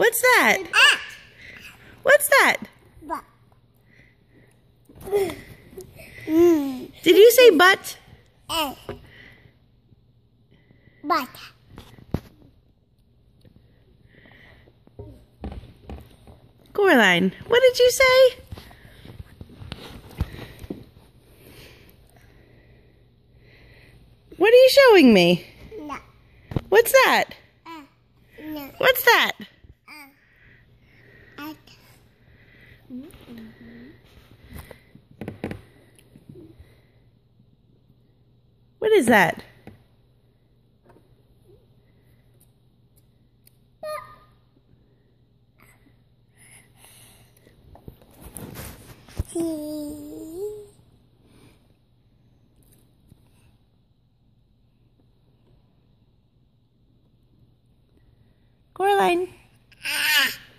What's that? What's that? Butt. Did you say butt? Eh. Butt. Coraline, what did you say? What are you showing me? No. What's that? Uh, no. What's that? Uh, What is that? Coraline. Ah.